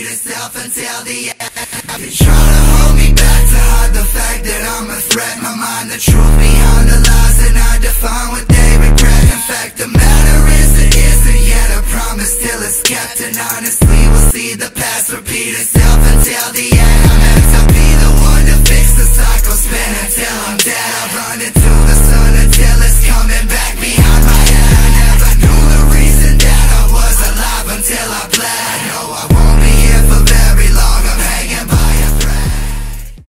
be yourself until the end. I've been trying to hold me back to hide the fact that I'm a threat. My mind, the truth behind the lies And I define what they regret. In fact, the matter is it isn't yet a promise still it's kept. And honestly, we'll see the past repeat itself until the end. I'm meant to be the one to fix the cycle Spin until I'm dead, I run into